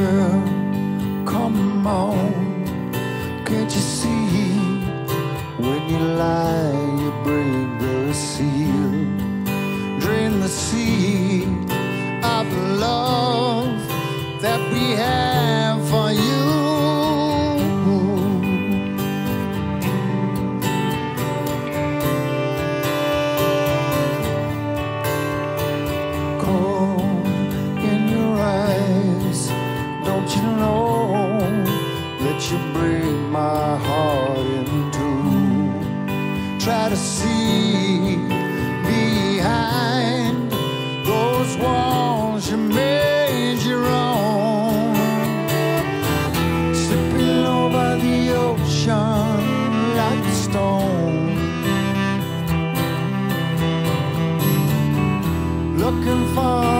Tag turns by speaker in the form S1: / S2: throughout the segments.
S1: girl, come on. you break my heart in two. Try to see behind those walls you made your own. Slipping over the ocean like a stone. Looking for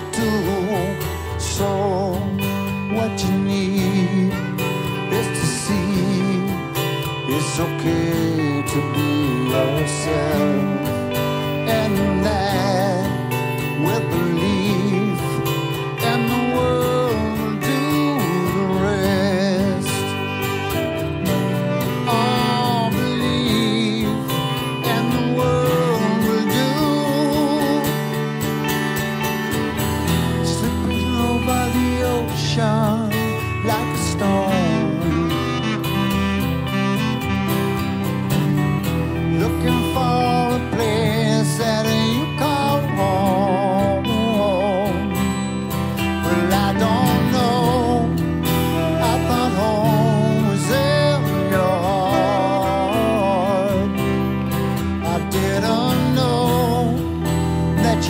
S1: to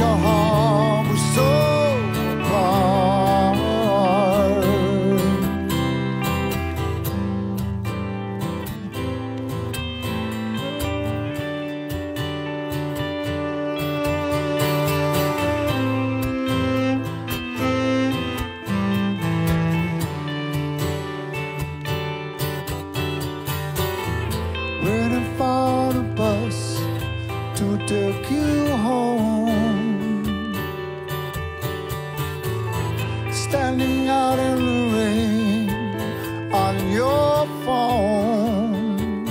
S1: your home was so apart. Waiting bus to take you home. standing out in the rain on your phone.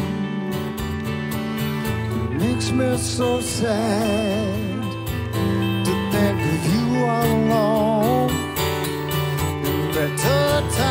S1: It makes me so sad to think of you all alone. Better time.